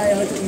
啊，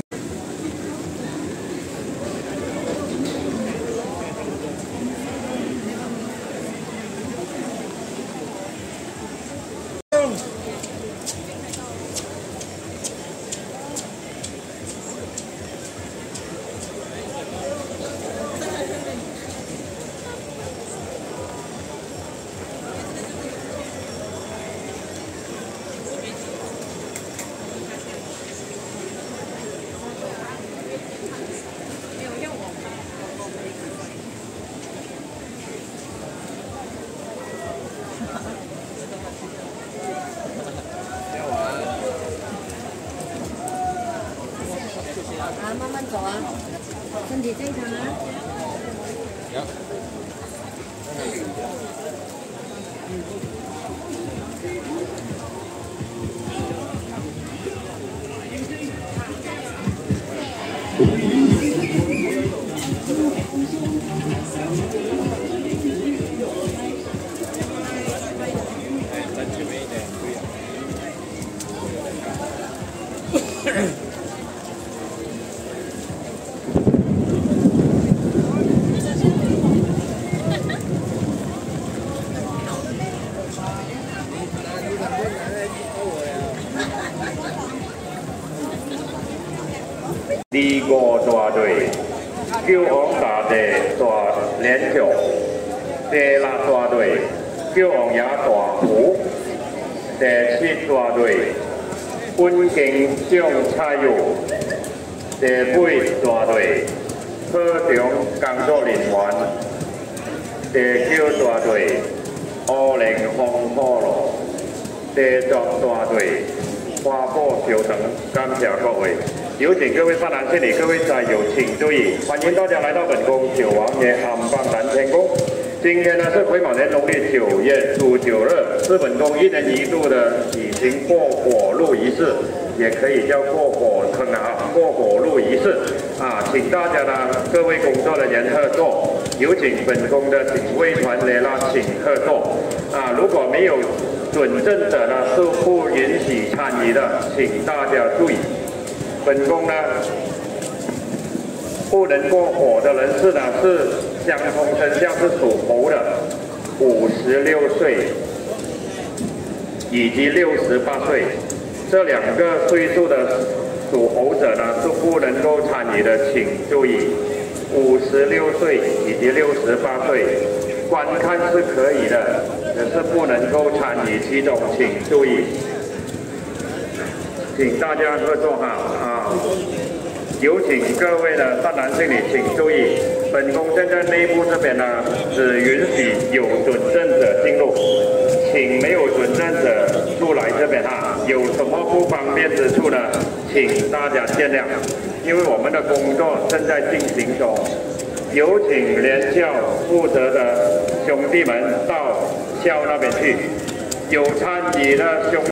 九王大地大连长，第六大队叫王爷大湖，第七大队本经蒋蔡友，第八大队普通工作人员，第九大队乌灵风火路，第十大队花火球城，感谢各位。有请各位泛蓝县里各位战友请注意，欢迎大家来到本宫九王爷安邦南天宫。今天呢是癸卯年农历九月初九日，是本宫一年一度的举行过火路仪式，也可以叫过火坑啊，过火路仪式啊，请大家呢各位工作人员合作，有请本宫的警卫团来啦，请合作啊，如果没有准证者呢是不允许参与的，请大家注意。本宫呢，不能过火的人士呢是相同生肖是属猴的，五十六岁以及六十八岁，这两个岁数的属猴者呢是不能够参与的，请注意。五十六岁以及六十八岁，观看是可以的，只是不能够参与其中，请注意。请大家合作哈啊！有请各位的善男信女，请注意，本宫现在内部这边呢，只允许有准证者进入，请没有准证者出来这边哈。有什么不方便之处呢？请大家见谅，因为我们的工作正在进行中。有请联校负责的兄弟们到校那边去，有参与的兄。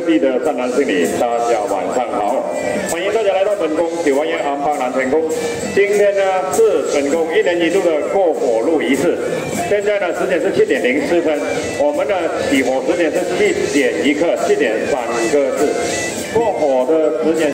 地的善男市民，大家晚上好，欢迎大家来到本宫九万银行方南天宫。今天呢是本宫一年一度的过火路仪式，现在呢时间是七点零四分，我们的起火时间是七点一刻，七点三个字。过火的时间。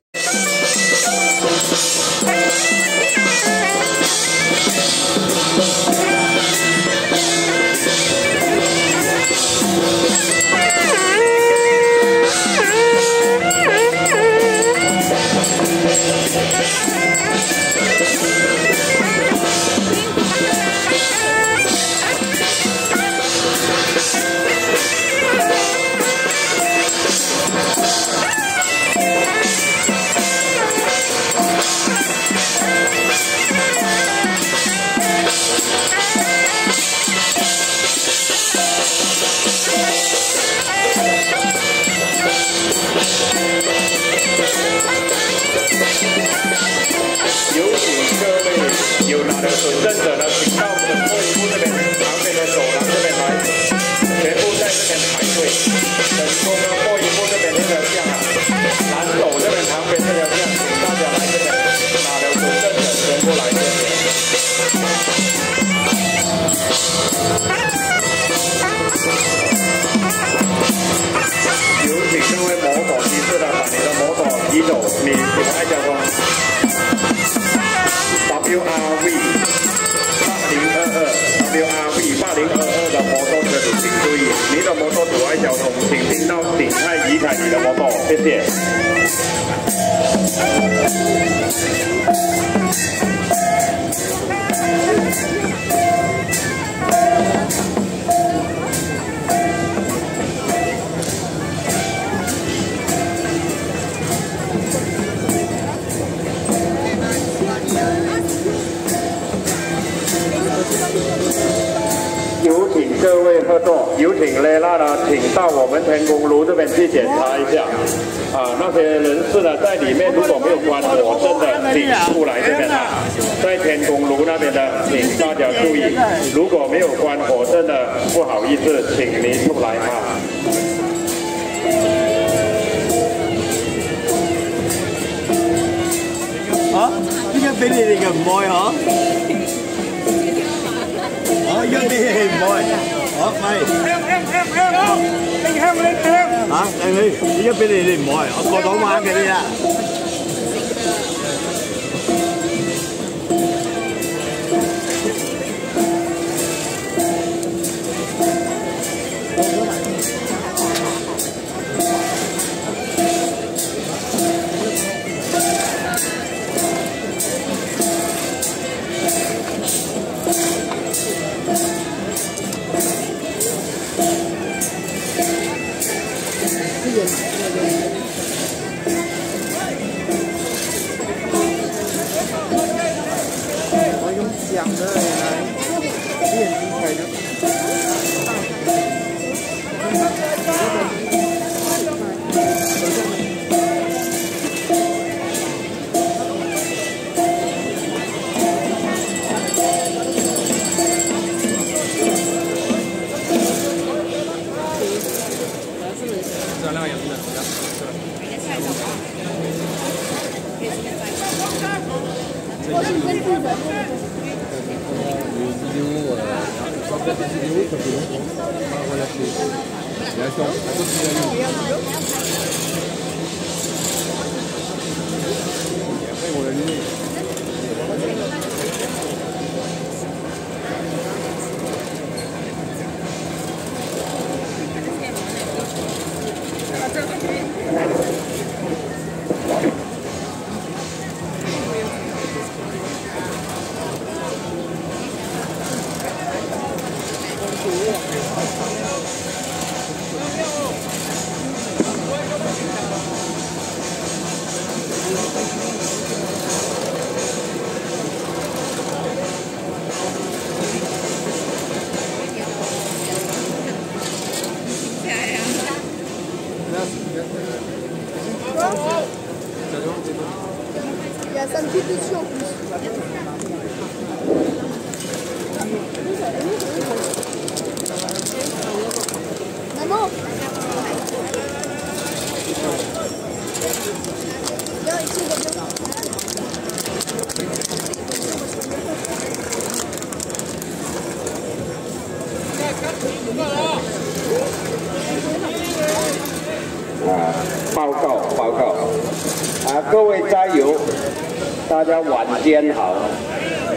晚间好，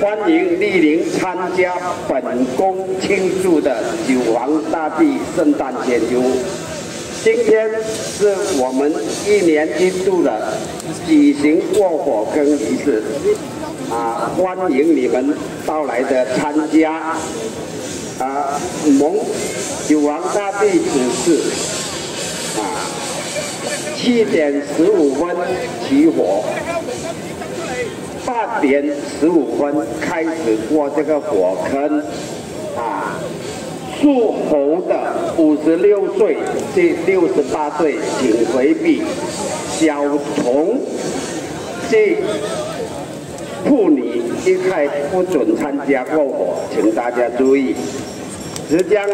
欢迎莅临参加本宫庆祝的九皇大帝圣诞节游。今天是我们一年一度的举行过火更仪式，啊，欢迎你们到来的参加，啊，蒙九皇大帝指示，啊，七点十五分起火，点十五分开始过这个火坑，啊。属猴的五十六岁至六十八岁，请回避；小虫至妇女一概不准参加过火，请大家注意。只将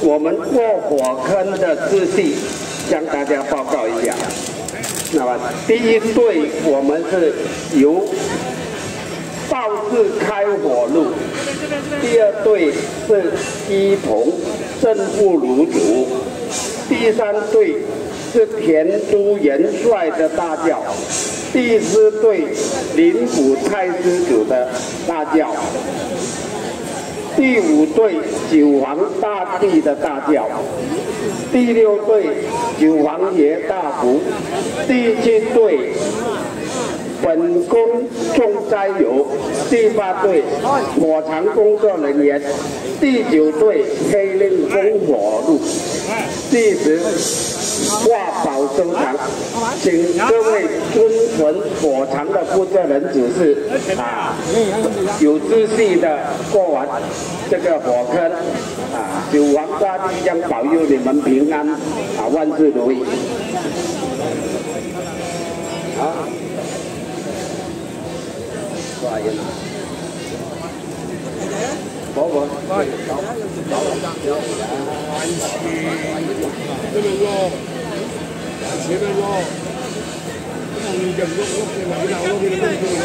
我们过火坑的秩序向大家报告一下。那么第一队，我们是由是开火路。第二队是一同正副炉主，第三队是田都元帅的大轿，第四队灵府蔡师主的大轿，第五队九皇大帝的大轿，第六队九皇爷大福，第七队。本宫重灾有第八队火场工作人员，第九队黑令烽火路，第十挂宝收藏，请各位遵从火场的负责人指示啊，有秩序的过完这个火坑啊，九王大帝将保佑你们平安啊，万事如意。好。Qua vậy nè có vợ có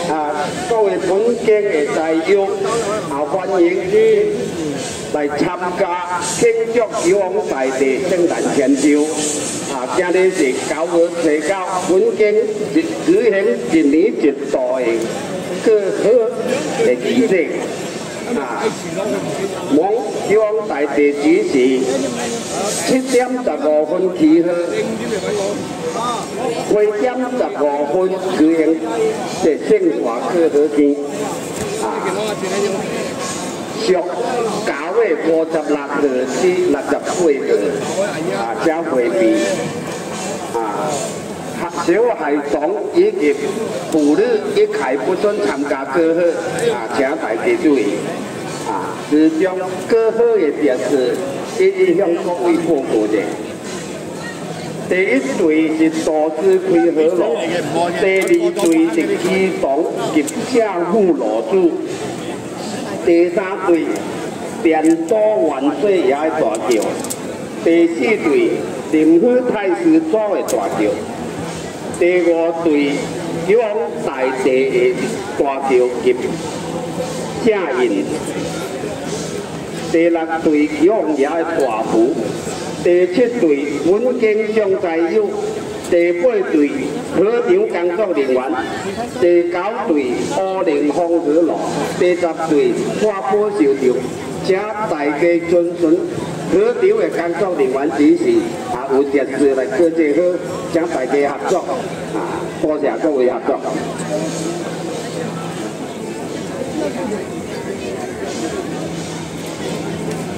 à, 各位本經嘅弟兄啊，歡迎啲嚟參加慶祝九皇大帝聖誕慶祝啊！今日是九月四九，本經舉行一年一代。各科的仪式啊，往往大地主持七点十五分集合，八点十五分举行的圣华科合天啊，上九月五十六日至六十八号啊，将会比啊。小孩童以及妇女一概不准参加歌贺，啊，请大家注意，啊，是将歌贺的电视一一向各位报告的。第一队是导致开河路，第二队是启动及正副路主，第三队电多万岁爷大桥，第四队灵府太师组的大桥。第五队九王大帝的大桥及正印，第六队九王爷的大符，第七队文经将在友，第八队河场工作人员，第九队乌灵风雨路，第十队花波小场，请大家遵循河场的工作人员指示。有件事来做最好，请大家合作，啊，多谢各位合作。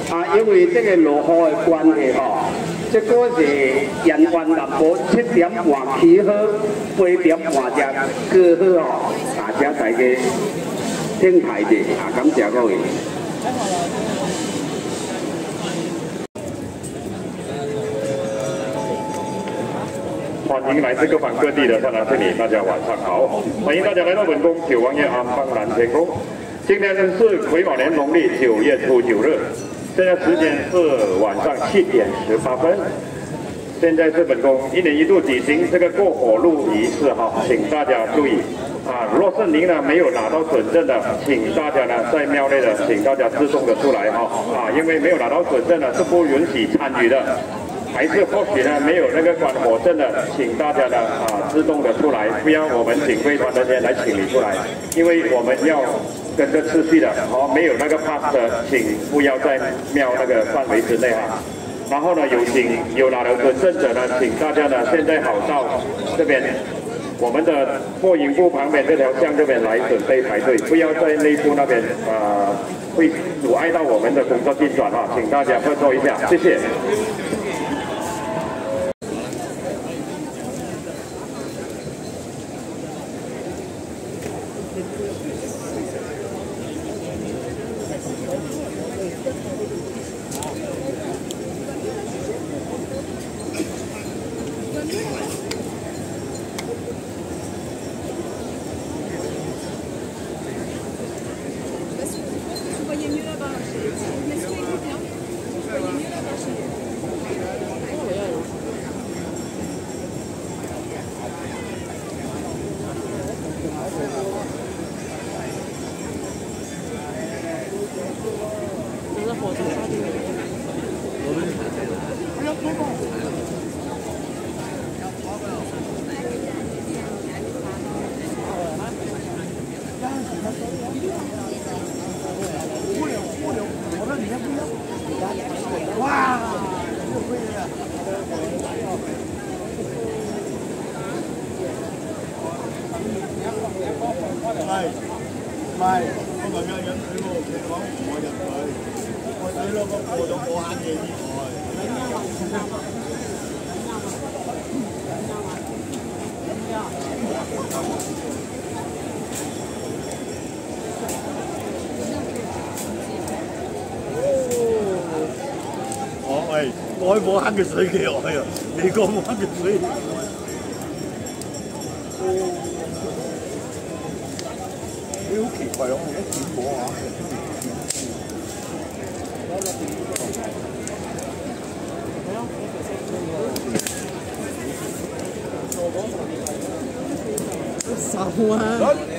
啊，因为这个落雨的关系吼，这个是沿湾南部七点半起好，八点半才过好吼，啊，请大家听台的，啊，感谢各位。欢迎来自各方各地的善男信女，大家晚上好！欢迎大家来到本宫九王爷安邦南天宫。今天是癸卯年农历九月初九日，现在时间是晚上七点十八分。现在是本宫一年一度举行这个过火路仪式哈，请大家注意啊！若是您呢没有拿到准证的，请大家呢在庙内的，请大家自动的出来哈啊！因为没有拿到准证呢是不允许参与的。还是或许呢没有那个关火证的，请大家呢啊自动的出来，不要我们警卫团那边来请你出来，因为我们要跟着秩序的，哦，没有那个 pass 的，请不要在庙那个范围之内啊。然后呢，有请有拿了准证者呢，请大家呢现在好到这边我们的货运部旁边这条巷这边来准备排队，不要在内部那边呃会阻碍到我们的工作进展啊，请大家合作一下，谢谢。係，唔係，我咁樣引佢喎，你講我入佢，我睇到個過咗過限嘅以外。我係我冇慳嘅水嘅我啊，你講冇慳嘅水。你好奇怪，我冇乜見過啊！手啊！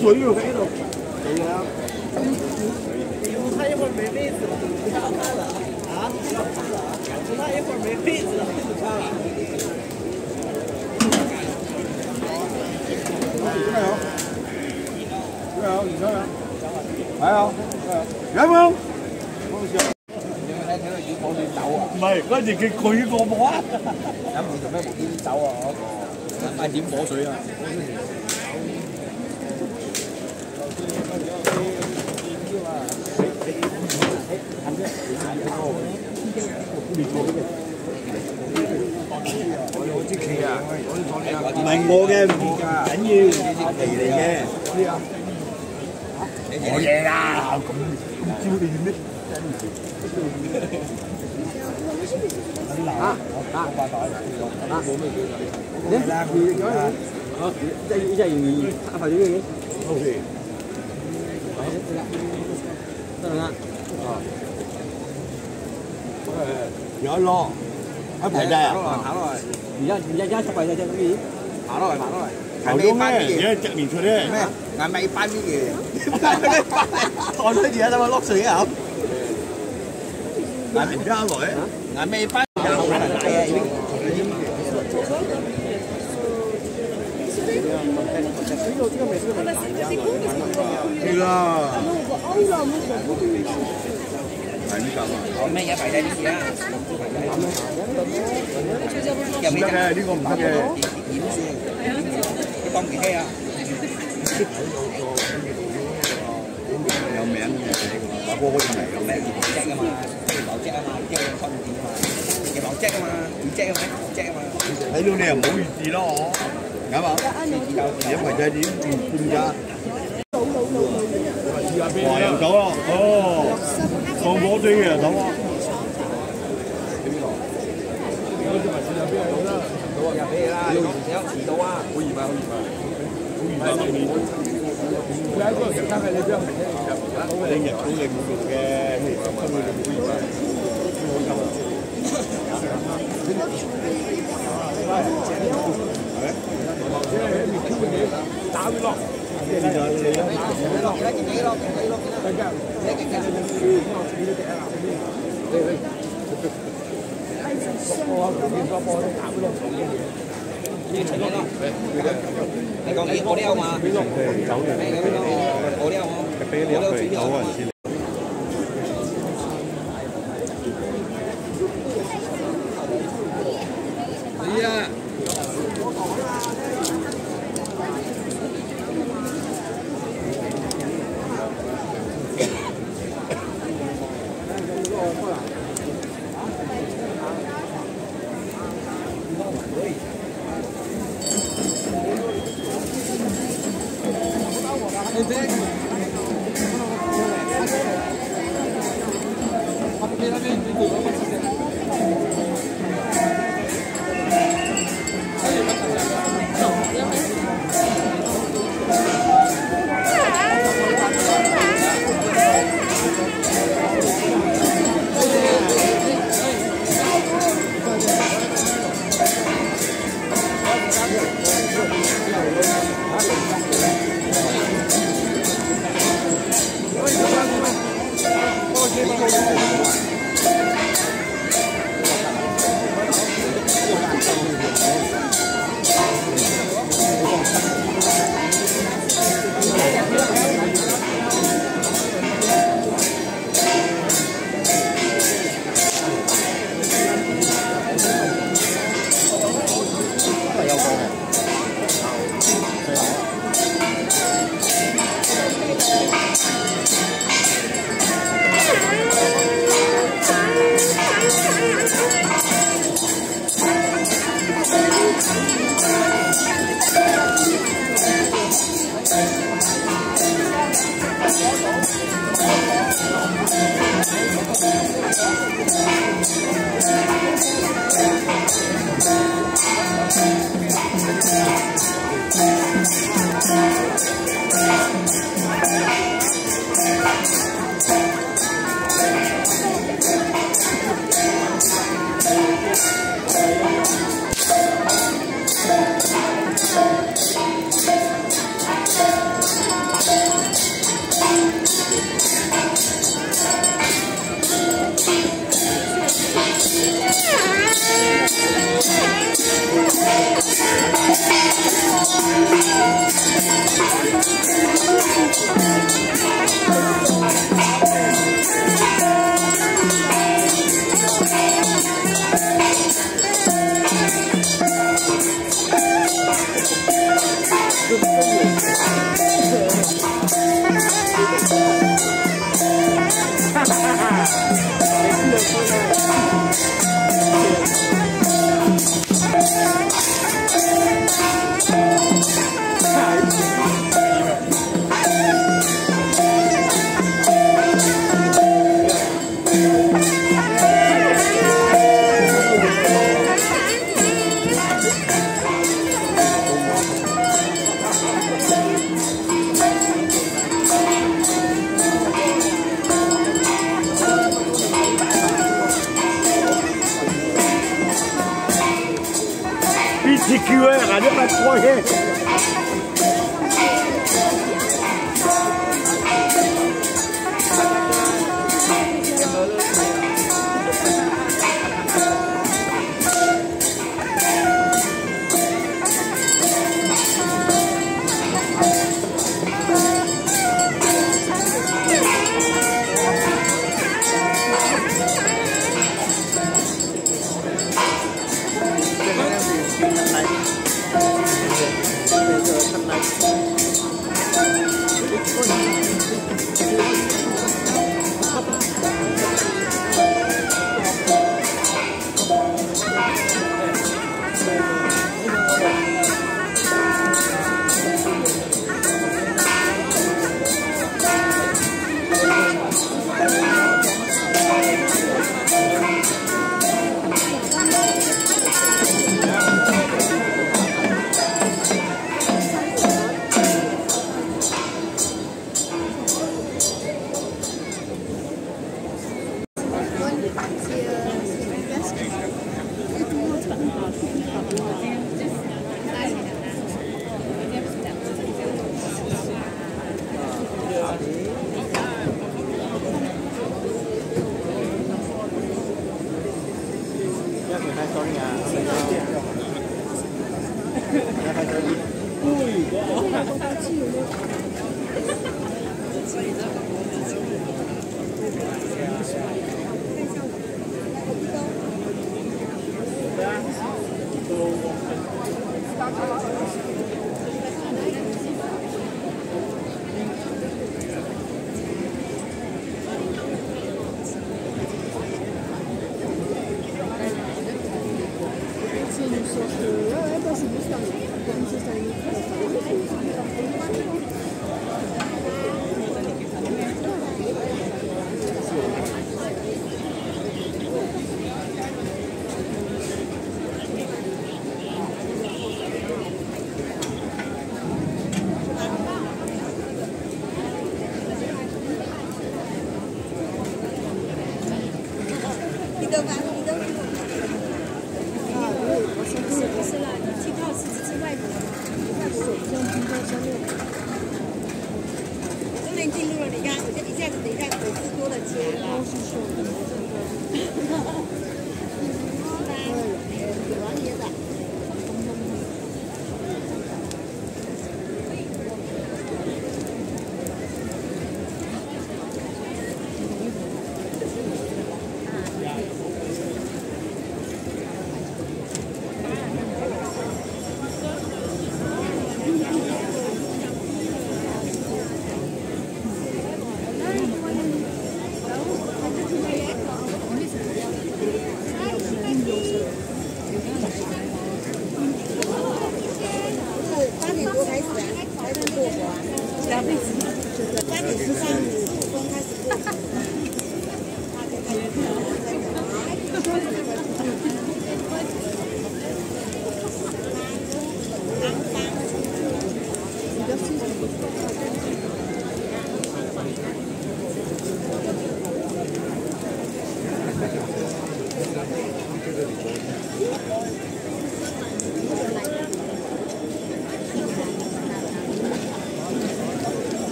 水喎喺度。係啊。他一会儿没位子了，不要看了啊！他一会儿没位子了，不看了。加油！加油！你加油！係啊！有冇？唔係，嗰陣佢佢個冇啊！飲完做咩無端端走啊？嗰個快点火水啊！唔係我嘅，唔緊要，皮嚟嘅。我嘢啦，咁咁招你咩？啊啊！啊！冇咩你啦，佢啊，好，即係即係二拍咗嘅。O K。得啦。啊。誒，有一攞，一排低啊！跑落嚟，而家而家而家出櫃啫，咁樣跑落嚟，跑落嚟。頭中咩？而家隻面出咧。咩？眼尾班啲嘢，看推住啊！等我碌水啊！眼面加來，眼尾班有可能大啊！已經。係啦。係呢咁啊？我咩嘢排低啲事啊？唔得嘅，呢個唔得嘅。點先？你當機啊？有名嘅，話個個都嚟有名隻啊嘛，老隻啊嘛，隻分點啊嘛，隻老隻啊嘛，二隻啊嘛，隻啊嘛。睇到你又唔好意思咯，我啱嘛？而家為仔點半價？哇！又走啦，哦，放火追嘅又走啊！到啊，入俾你啦，你想遲到啊？好熱啊，好熱啊！好易辦面，佢喺嗰個其他嘅你邊係咧？你日本你冇用嘅，根本就冇用啊！打佢落，你你你講你我呢有嘛？你講我呢有嘛？俾你入去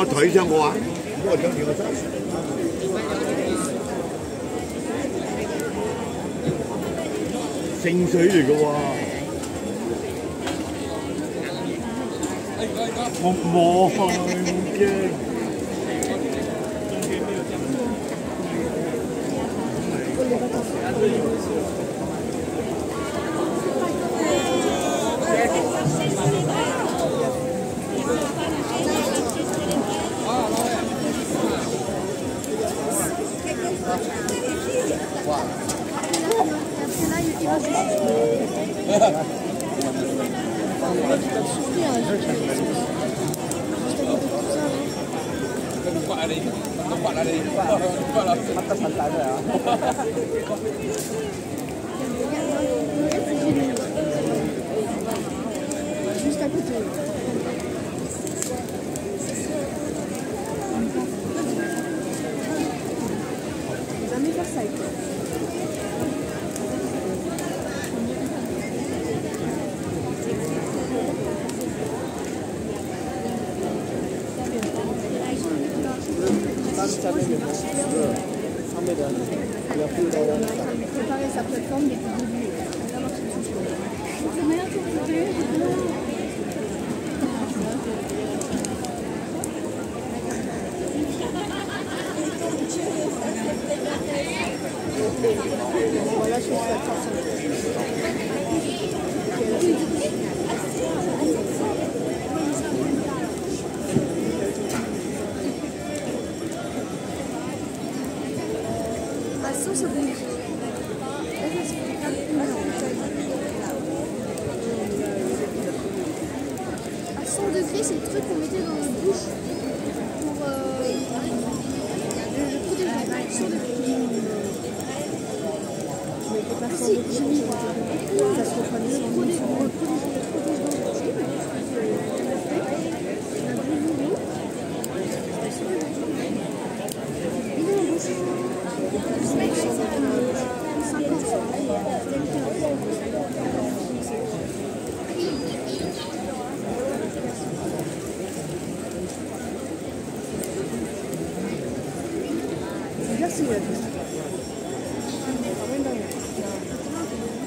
我腿伤过啊。圣水嚟噶喎，我冇害嘅。食べるのも好きだ。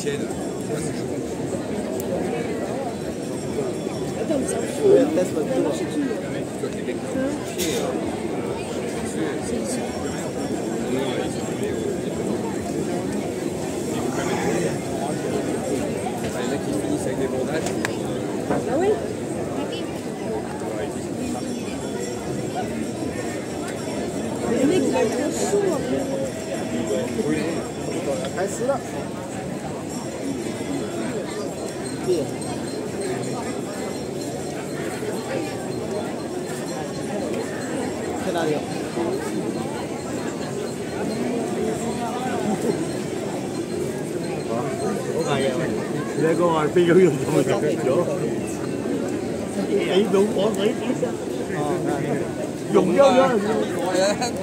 tienne. Attends, 你個話飛咗用咗就咗，睇到我睇用咗咗。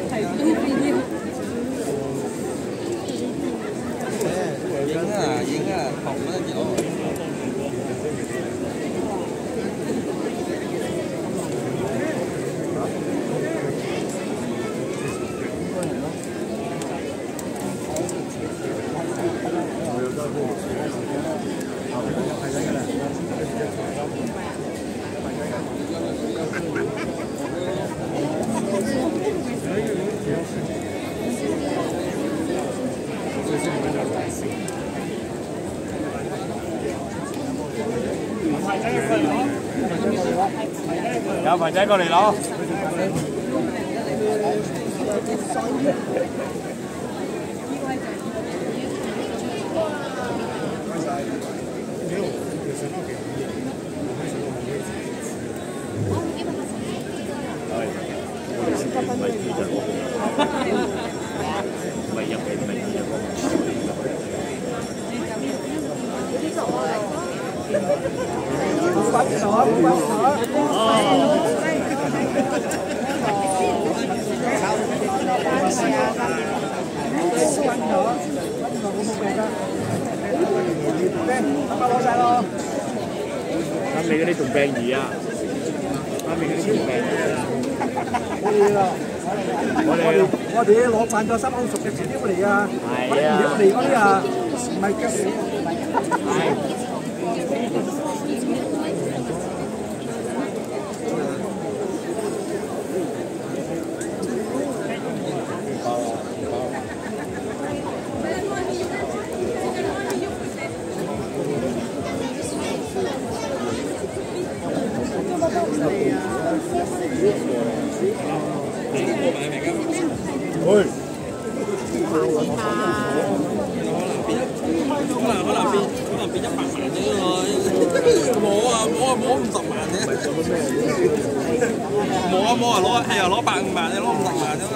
快仔過嚟攞。啱你嗰啲仲病兒啊！啱你嗰啲仲病兒啊！我哋我哋攞慣咗三歐熟嘅前啲嚟啊，我哋唔嚟嗰啲啊，唔係吉喂，可能可能變可能變一百萬啫喎，冇啊冇啊冇五十萬啫，冇啊冇啊攞係啊攞百五萬，你攞五十萬啫嘛，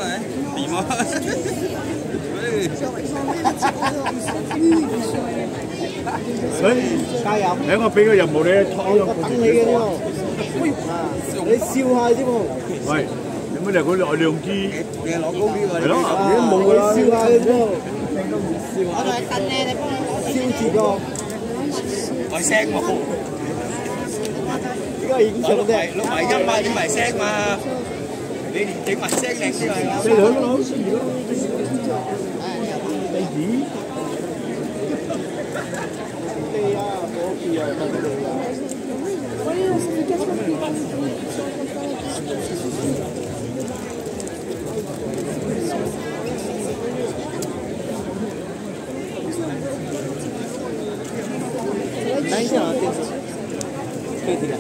掂啊！誒，加油！你我俾個任務你，拖咗等你嘅呢個，你笑下啫喎，喂，有乜理由佢攞兩支？你攞高啲喎，係咯，而家冇㗎啦，笑下嘅啫喎，我仲係等你，你幫我攞笑住個，我聲喎，呢個影相攞埋啫，攞埋音嘛，影埋聲嘛，你連整埋聲靚啲係四兩咯，地址。等一下啊，电，可以的，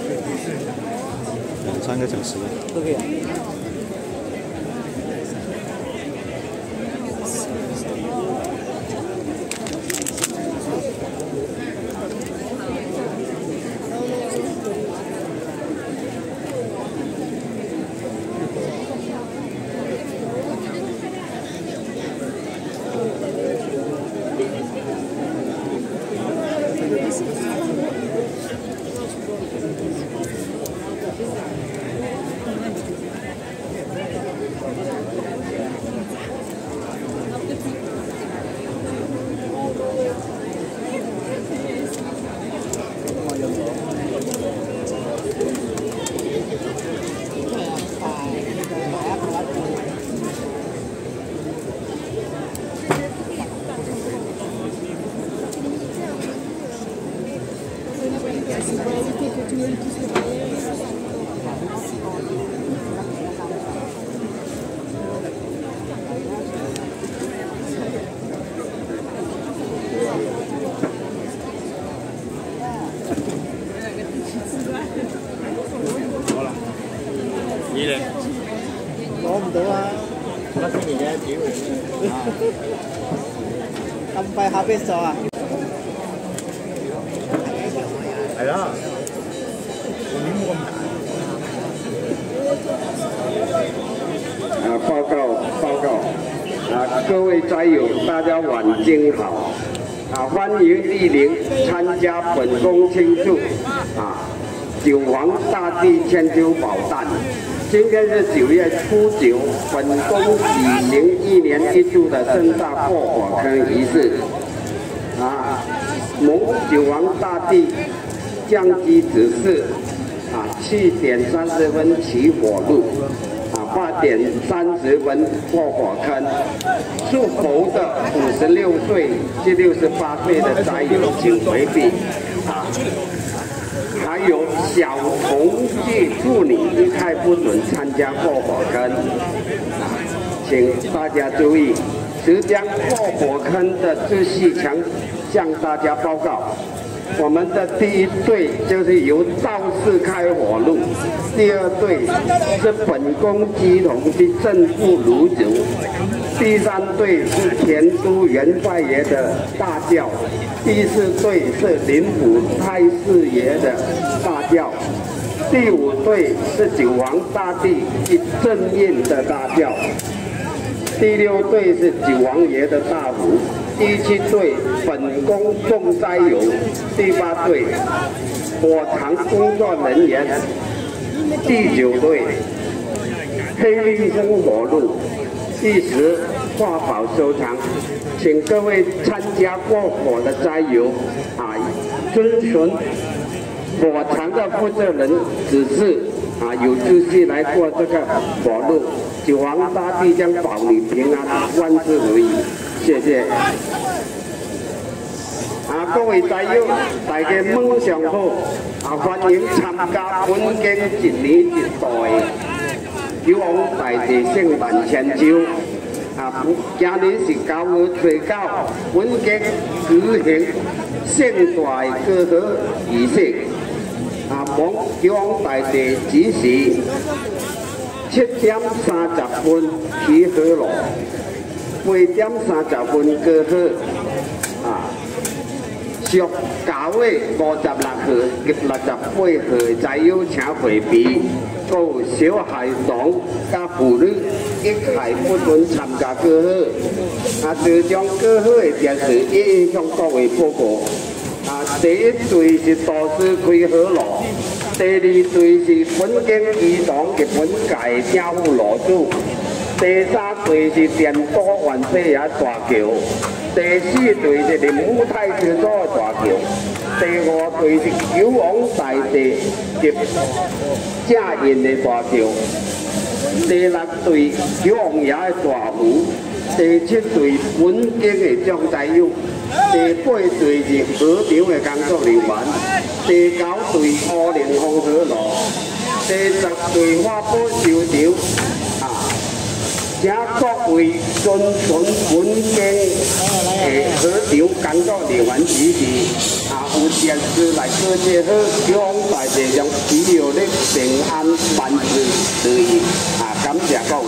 两三个小时，都可以啊。Có một tấm à. 我聽你嘅屌咁快下邊咗啊？係啦，個面冇咁大。啊，报告报告，啊，各位斋友，大家晚间好，啊，欢迎莅临参加本宫庆祝啊九皇大帝千秋宝诞。今天是九月初九，本宫举行一年一度的盛大破火坑仪式。啊，蒙九王大帝降基指示，啊，七点三十分起火路，啊，八点三十分破火坑。属猴的五十六岁至六十八岁的宅友请回避，啊。有小童具妇女一概不准参加过火坑，请大家注意，即将过火坑的秩序强向大家报告。我们的第一队就是由赵氏开火路，第二队是本宫鸡同的正副炉主，第三队是前都元帅爷的大轿，第四队是灵府太师爷的大轿，第五队是九王大帝的正印的大轿，第六队是九王爷的大壶，第七队本宫众斋友，第八队火场工作人员，第九队黑令生火路，第十化宝收藏，请各位参加过火的斋友啊，遵循火场的负责人指示啊，有秩序来过这个火路。九皇大帝将保你平安，万事如意，谢谢。啊，各位斋友，大家梦想好，啊，欢迎参加本经一年一度的九皇大地圣诞千秋。啊，今年是九月初九，本经举行盛大歌河仪式。啊，蒙九皇大地指示。七点三十分起火咯，八点三十分过后啊属猴的五十六岁及六十八岁才有请回避各小孩童甲妇女一概不准参加过后啊这种过后的电视也影响位报告啊第一队是导师开好了第二队是本间机房的本届家务劳主第三队是电波万西雅大桥，第四队是林武泰石祖大桥，第五队是九王大地及嘉义的大桥，第六队九王爷的大湖，第七队本京的张大友，第八队是河场的工作人员，第九队五菱风河路，第十队花宝球场。请各位遵循本店的核销工作流程指示，啊，有件事来说一下，希望大家能平安、办事、如意，啊，感谢各位。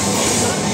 啊！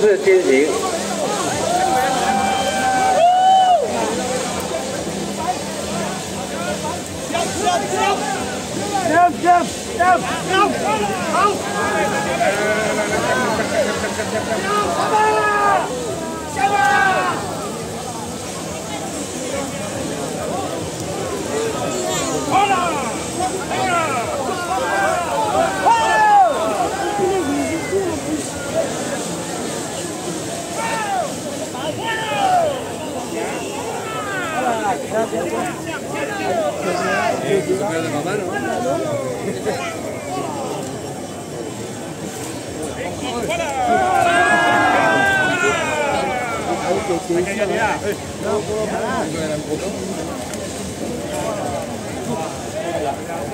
正式进行。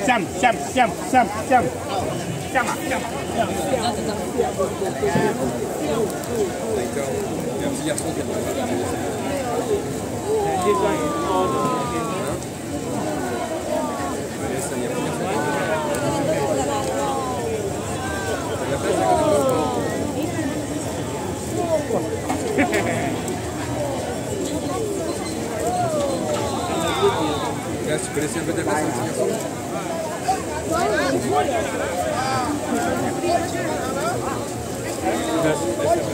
Sam, Sam, Sam, Sam, Sam. Sam, Sam. C'est un garçon qui a Yes, yes, yes.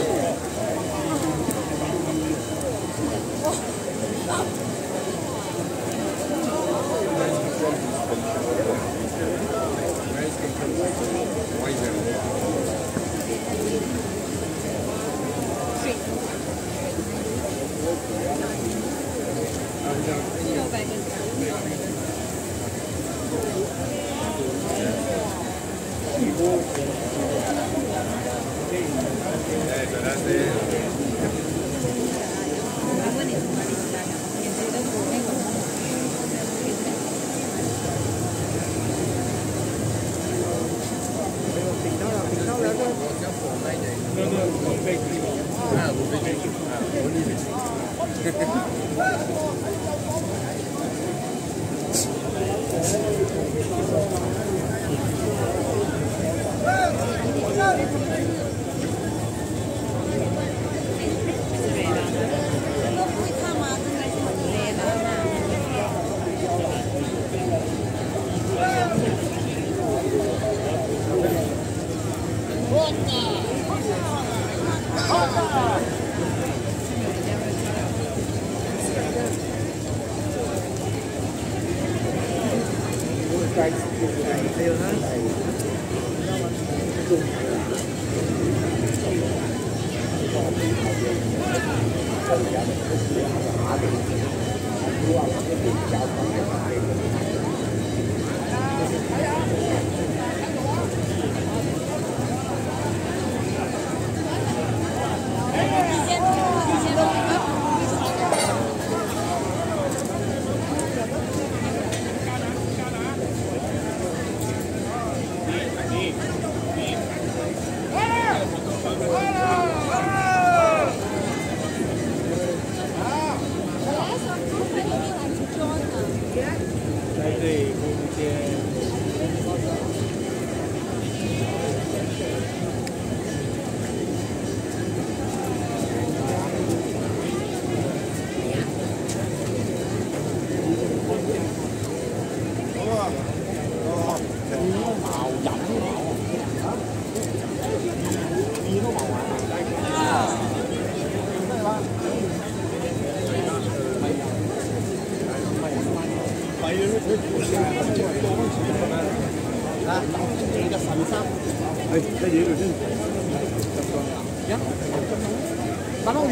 了。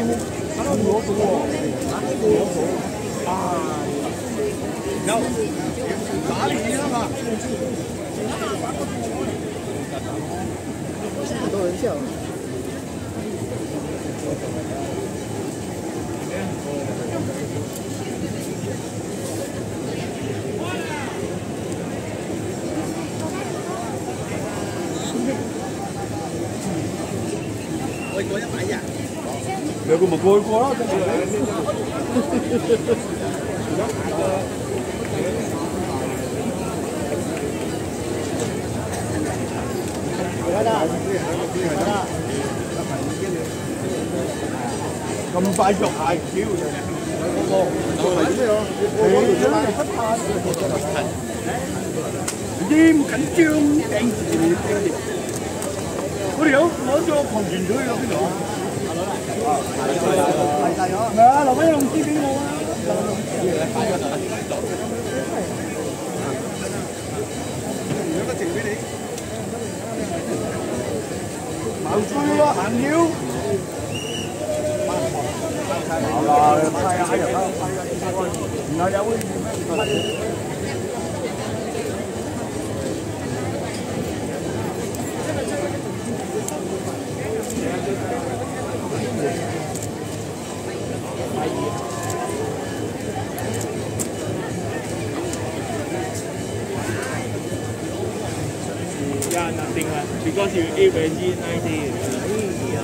minute. 有個咪改過啦，咁快着鞋跳啲咁緊張頂住我哋有攞咗狂團隊喺邊度啊？係啊，留翻一龍支俾我啊！冇追咯，行腰。好啦，派下人啦，然後有會 nay thì lấy ờ,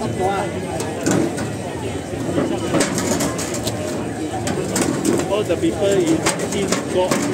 sắp qua. All the people you see got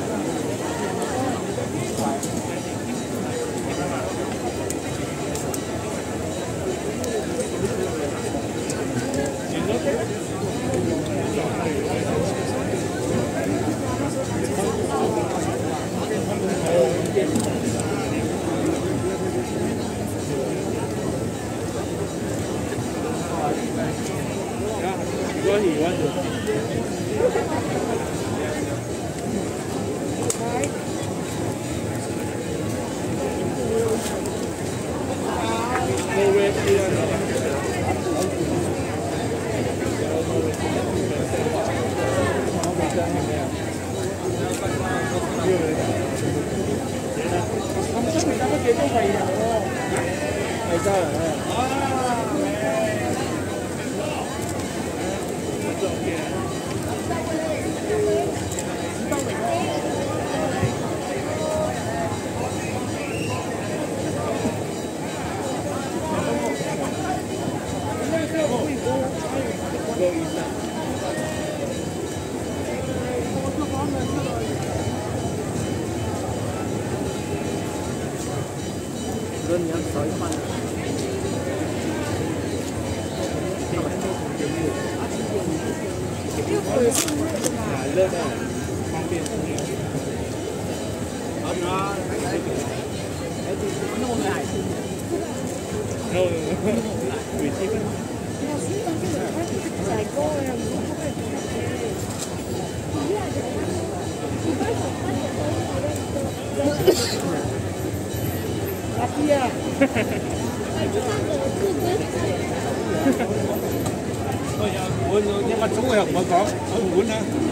我又我讲我唔管啦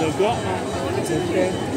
有歌啊大前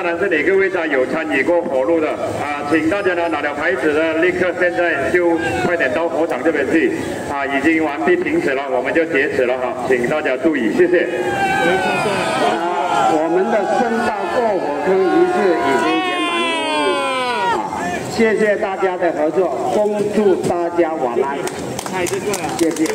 位上来这里，各位在有参与过活路的啊，请大家呢拿了牌子呢，立刻现在就快点到火场这边去啊，已经完毕停止了，我们就截止了哈，请大家注意，谢谢。啊，我们的圣道过火坑仪式已经圆满落幕啊！谢谢大家的合作，恭祝大家晚安。太这个啊，谢谢是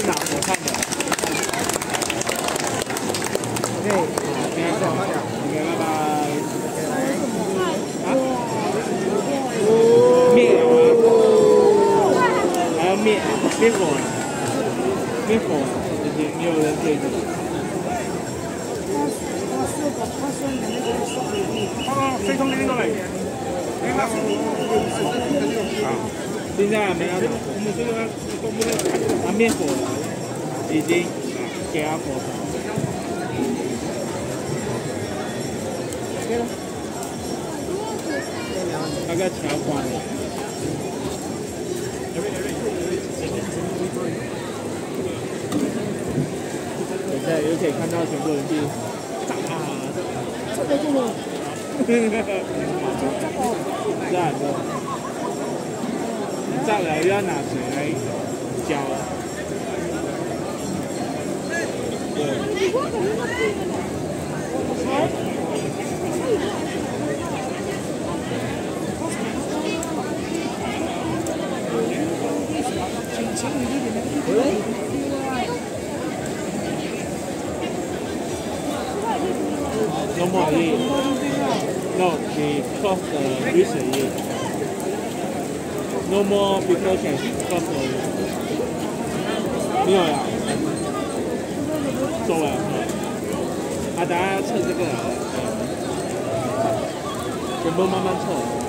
要灭灭火啊？灭火，已经没有人可以。哦，飞从那边过来。啊，现在没有，我们这个公布的啊灭火了，已经啊给他火了。那个桥关了。现在又可以看到全部人去炸这个这个炸的，炸了要拿水来浇。对。No more heat. No, the cost uh, recently. No more people can cost the 没有呀，走了。啊，等下要测这个，全部慢慢测。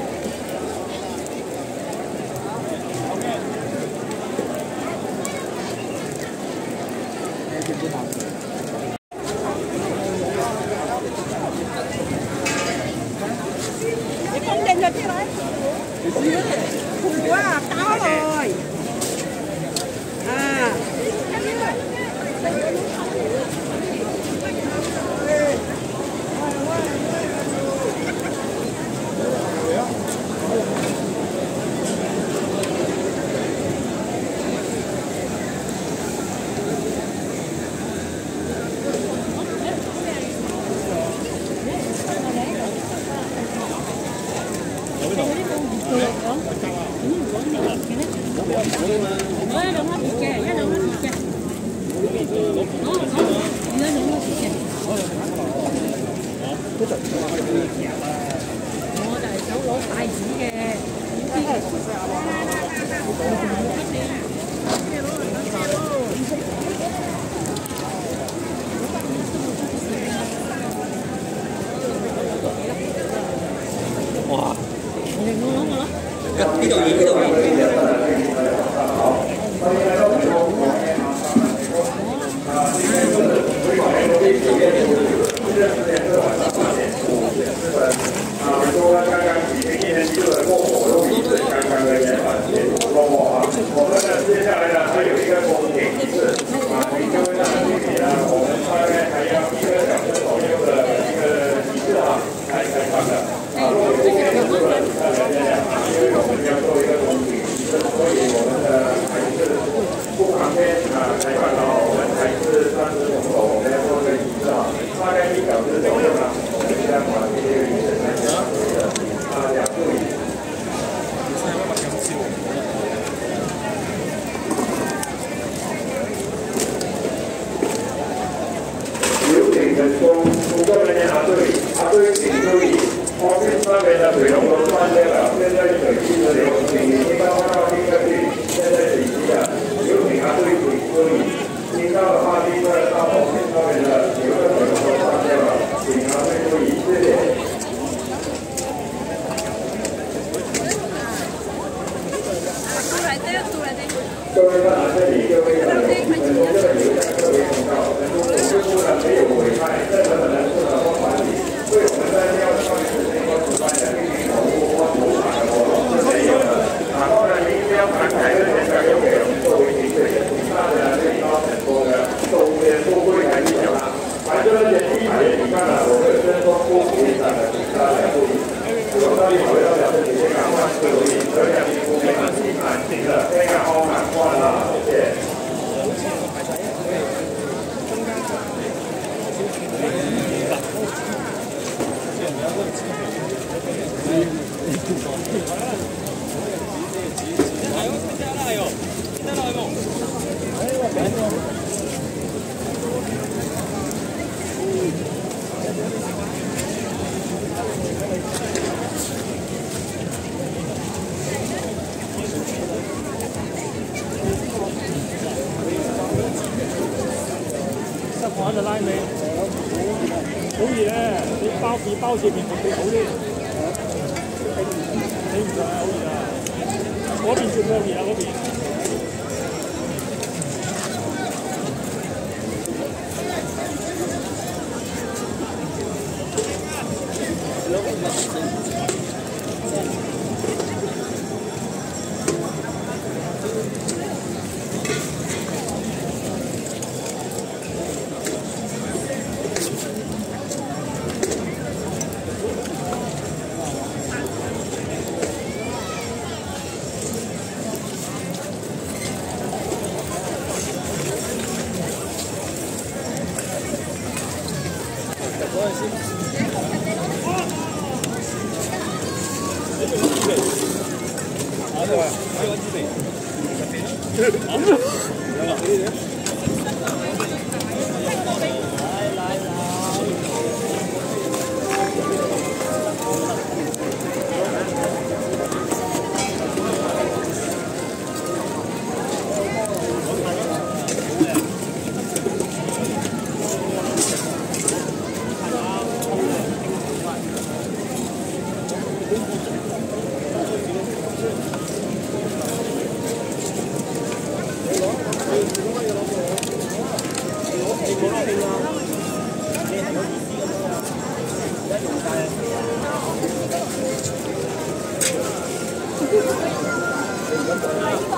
tonight.